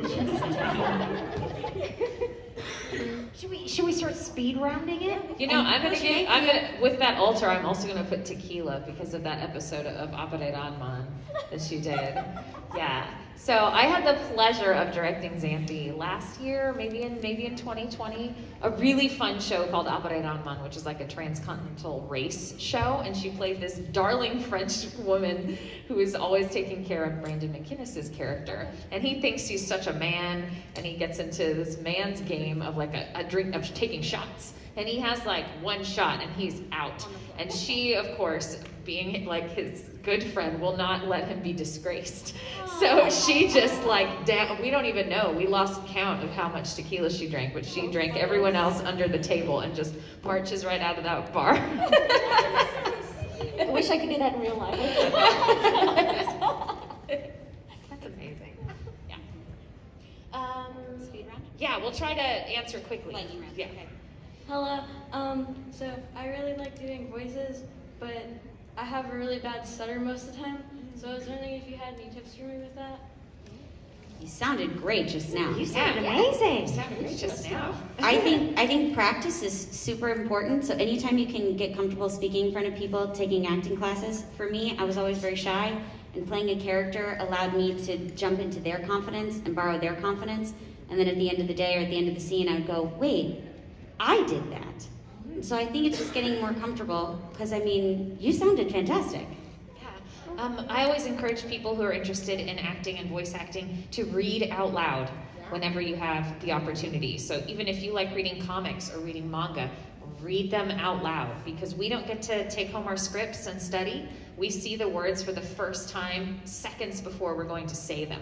should we should we start speed rounding it? You know, And I'm gonna push give, Nate? I'm gonna, with that altar, I'm also gonna put tequila because of that episode of Appare-Ranman that she did. Yeah. So I had the pleasure of directing Xanthe last year, maybe in maybe in 2020, a really fun show called Appare-Ranman, which is like a transcontinental race show, and she played this darling French woman who is always taking care of Brandon McInnis's character, and he thinks he's such a man, and he gets into this man's game of like a, a drink of taking shots and he has like one shot and he's out. And she, of course, being like his good friend, will not let him be disgraced. So she just like, da- we don't even know. We lost count of how much tequila she drank, but she drank everyone else under the table and just marches right out of that bar. I wish I could do that in real life. That's amazing. Yeah. um, speed round. Yeah, we'll try to answer quickly. Lightning round. Yeah. Hello. Um, so I really like doing voices, but I have a really bad stutter most of the time. So I was wondering if you had any tips for me with that. You sounded great just now. You sounded amazing. You sounded great just now. I think I think practice is super important. So anytime you can get comfortable speaking in front of people, taking acting classes. For me, I was always very shy, and playing a character allowed me to jump into their confidence and borrow their confidence. And then at the end of the day or at the end of the scene, I would go, "Wait, I did that." So I think it's just getting more comfortable. Because I mean, you sounded fantastic. Um, I always encourage people who are interested in acting and voice acting to read out loud whenever you have the opportunity. So even if you like reading comics or reading manga, read them out loud because we don't get to take home our scripts and study. We see the words for the first time seconds before we're going to say them.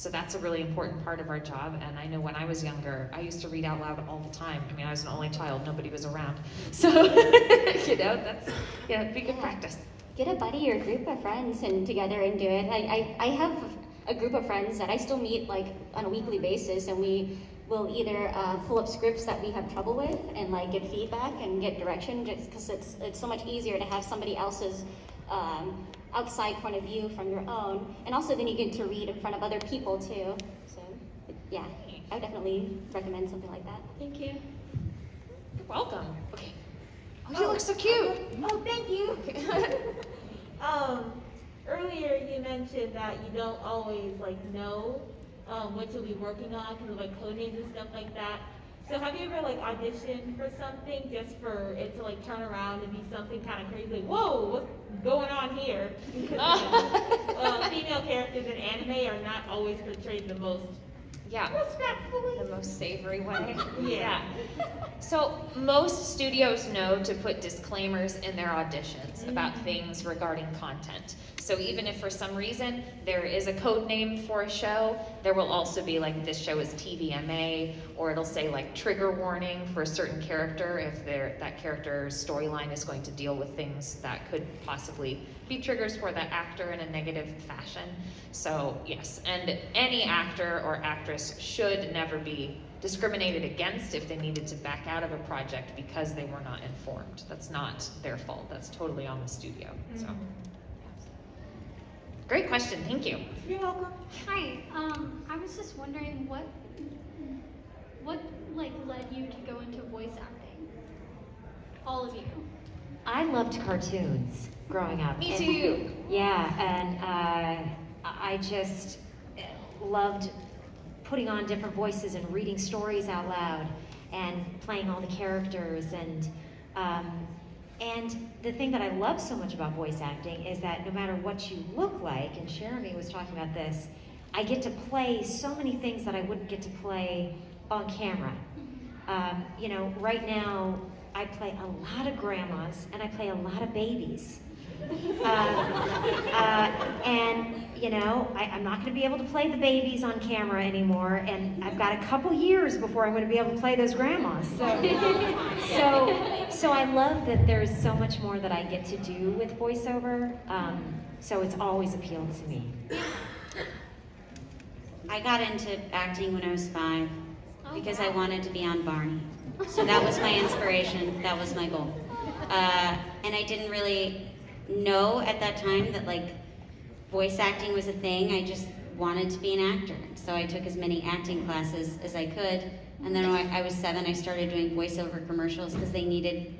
So that's a really important part of our job. And I know when I was younger, I used to read out loud all the time. I mean, I was an only child, nobody was around. So, you know, that's, yeah, be good practice. Get a buddy or a group of friends and together and do it. I, I, I have a group of friends that I still meet like on a weekly basis, and we will either uh, pull up scripts that we have trouble with and like get feedback and get direction, just because it's it's so much easier to have somebody else's um, outside point of view from your own, and also then you get to read in front of other people too. So yeah, I would definitely recommend something like that. Thank you. You're welcome. Okay. Oh, you look so cute. Oh, thank you. um, earlier you mentioned that you don't always like know um, what you'll be working on because of like code names and stuff like that. So have you ever like auditioned for something just for it to like turn around and be something kind of crazy? Like, Whoa, what's going on here? Uh, female characters in anime are not always portrayed the most Yeah. respectfully. The most savory way. Yeah. So most studios know to put disclaimers in their auditions about things regarding content. So even if for some reason there is a code name for a show, there will also be like this show is TVMA, or it'll say like trigger warning for a certain character if that character's storyline is going to deal with things that could possibly be triggers for that actor in a negative fashion. So yes, and any actor or actress should never be discriminated against if they needed to back out of a project because they were not informed. That's not their fault. That's totally on the studio. So mm-hmm. Great question. Thank you. You're welcome. Hi. Um, I was just wondering what what like led you to go into voice acting? All of you. I loved cartoons growing up. Me and- too. Yeah, and uh, I just loved putting on different voices and reading stories out loud and playing all the characters and um, and the thing that I love so much about voice acting is that no matter what you look like, and Cherami was talking about this, I get to play so many things that I wouldn't get to play on camera. Um, you know, right now I play a lot of grandmas and I play a lot of babies. Uh, uh, and you know, I, I'm not going to be able to play the babies on camera anymore, and I've got a couple years before I'm going to be able to play those grandmas. So, so, so I love that there's so much more that I get to do with voiceover. Um, so it's always appealed to me. I got into acting when I was five because I wanted to be on Barney. So that was my inspiration. That was my goal. Uh, and I didn't really know at that time that like voice acting was a thing. I just wanted to be an actor. So I took as many acting classes as I could. And then when I was seven, I started doing voiceover commercials because they needed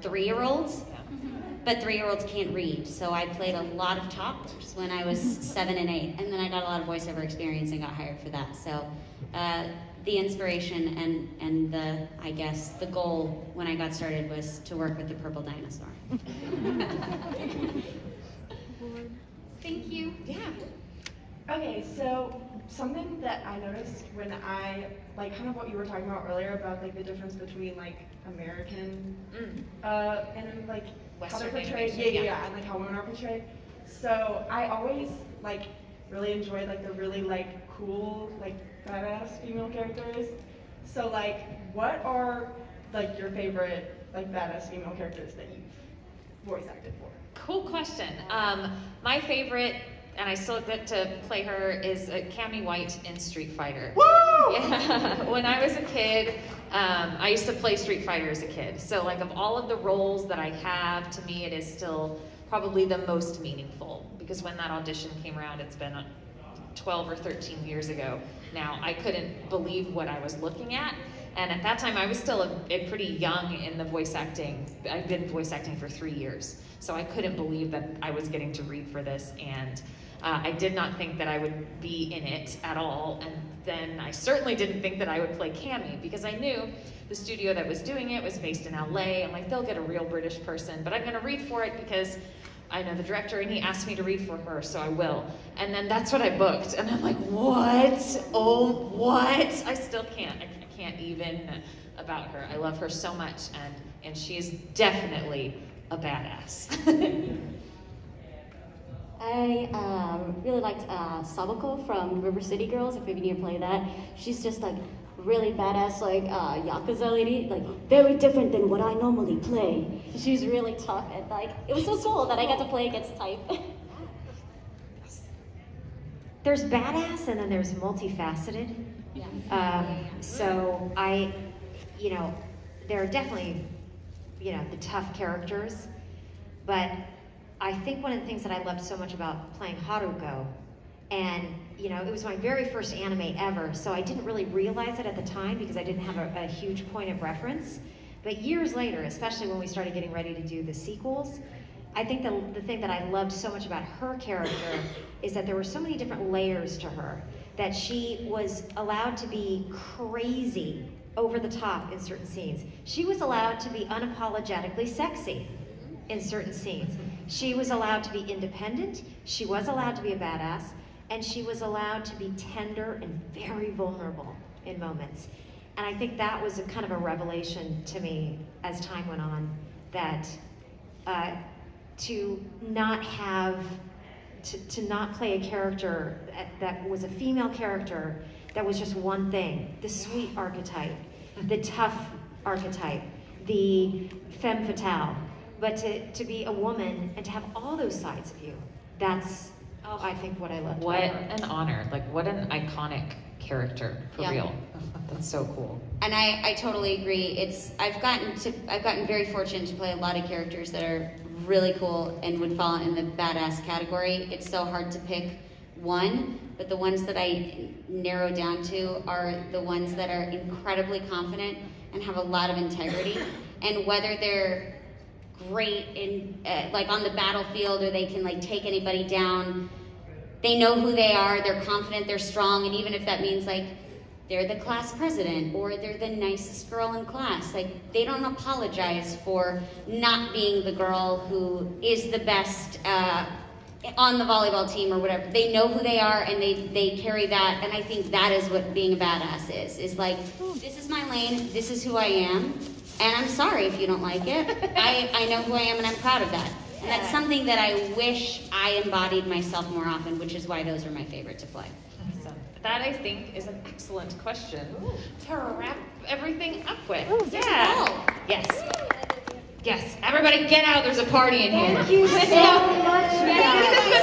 three-year-olds. But three-year-olds can't read, so I played a lot of toddlers when I was seven and eight, and then I got a lot of voiceover experience and got hired for that. So uh, the inspiration and and the I guess the goal when I got started was to work with the purple dinosaur. Thank you. Yeah. Okay, so something that I noticed when I like kind of what you were talking about earlier about like the difference between like American uh and like how they're portrayed. Yeah, yeah, yeah. yeah, and like how women are portrayed. So I always like really enjoyed like the really like cool like badass female characters. So like what are like your favorite like badass female characters that you've voice acted for? Cool question. Um, my favorite, and I still get to play her, is uh, Cammy White in Street Fighter. Woo! Yeah. when I was a kid, um, I used to play Street Fighter as a kid. So, like, of all of the roles that I have, to me, it is still probably the most meaningful because when that audition came around, it's been 12 or 13 years ago now. I couldn't believe what I was looking at. And at that time, I was still a, a pretty young in the voice acting. I've been voice acting for three years. So I couldn't believe that I was getting to read for this. And uh, I did not think that I would be in it at all. And then I certainly didn't think that I would play Cammy because I knew the studio that was doing it was based in LA. I'm like, they'll get a real British person, but I'm going to read for it because I know the director and he asked me to read for her, so I will. And then that's what I booked. And I'm like, what? Oh, what? I still can't. I can't- even about her. I love her so much, and, and she is definitely a badass. I um, really liked uh, Sabuko from River City Girls, if you need to play that. She's just like really badass, like uh, Yakuza lady, like very different than what I normally play. She's really tough and like, it was so cool that I got to play against type. There's badass and then there's multifaceted. Yeah. Um, so I, you know, there are definitely, you know, the tough characters, but I think one of the things that I loved so much about playing Haruko, and you know, it was my very first anime ever, so I didn't really realize it at the time because I didn't have a, a huge point of reference. But years later, especially when we started getting ready to do the sequels, I think the, the thing that I loved so much about her character is that there were so many different layers to her. That she was allowed to be crazy over the top in certain scenes. She was allowed to be unapologetically sexy in certain scenes. She was allowed to be independent, she was allowed to be a badass, and she was allowed to be tender and very vulnerable in moments. And I think that was a kind of a revelation to me as time went on that uh, to not have, to, to not play a character that, that was a female character that was just one thing the sweet archetype, the tough archetype, the femme fatale. But to, to be a woman and to have all those sides of you, that's, I think, what I loved what an honor. Like, what an iconic character, for Yeah. real. That's so cool. And I, I totally agree. It's I've gotten to I've gotten very fortunate to play a lot of characters that are really cool and would fall in the badass category. It's so hard to pick one, but the ones that I narrow down to are the ones that are incredibly confident and have a lot of integrity. and whether they're great in uh, like on the battlefield or they can like take anybody down, they know who they are. They're confident. They're strong. And even if that means like they're the class president or they're the nicest girl in class. Like they don't apologize for not being the girl who is the best uh, on the volleyball team or whatever. They know who they are and they they carry that. And I think that is what being a badass is. Is like this is my lane. This is who I am. And I'm sorry if you don't like it. I, I know who I am and I'm proud of that. And that's something that I wish I embodied myself more often, which is why those are my favorite to play. Awesome. That I think is an excellent question to wrap everything up with. a yeah. Yes. Yes. Everybody get out. There's a party in here. Thank you so much.